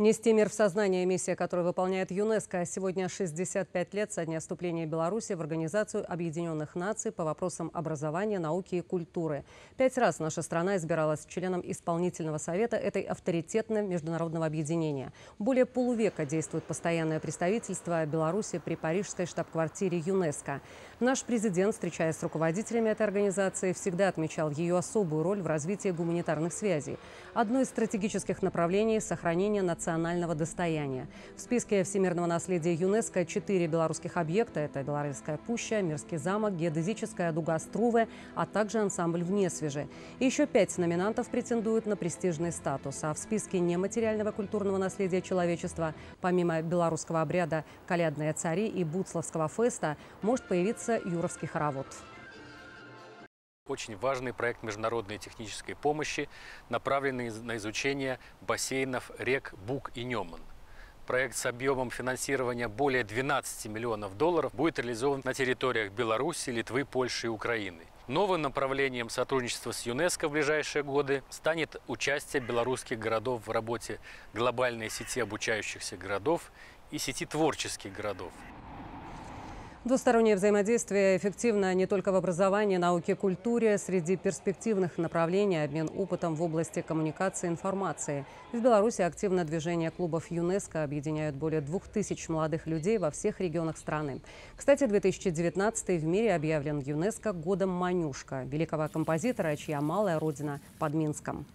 Нести мир в сознание – миссия, которую выполняет ЮНЕСКО. Сегодня 65 лет со дня вступления Беларуси в Организацию Объединенных Наций по вопросам образования, науки и культуры. Пять раз наша страна избиралась членом исполнительного совета этой авторитетного международного объединения. Более полувека действует постоянное представительство Беларуси при парижской штаб-квартире ЮНЕСКО. Наш президент, встречаясь с руководителями этой организации, всегда отмечал ее особую роль в развитии гуманитарных связей. Одно из стратегических направлений – сохранение национального национального достояния. В списке всемирного наследия ЮНЕСКО четыре белорусских объекта. Это Белорусская пуща, Мирский замок, геодезическая дуга Струве, а также ансамбль в Несвеже. И еще пять номинантов претендуют на престижный статус. А в списке нематериального культурного наследия человечества, помимо белорусского обряда «Колядные цари» и Буцлавского феста, может появиться Юровский хоровод очень важный проект международной технической помощи, направленный на изучение бассейнов рек Бук и Неман. Проект с объемом финансирования более 12 миллионов долларов будет реализован на территориях Беларуси, Литвы, Польши и Украины. Новым направлением сотрудничества с ЮНЕСКО в ближайшие годы станет участие белорусских городов в работе глобальной сети обучающихся городов и сети творческих городов. Двустороннее взаимодействие эффективно не только в образовании, науке, культуре. Среди перспективных направлений обмен опытом в области коммуникации и информации. В Беларуси активно движение клубов ЮНЕСКО объединяют более двух тысяч молодых людей во всех регионах страны. Кстати, 2019 в мире объявлен ЮНЕСКО годом Манюшка, великого композитора, чья малая родина под Минском.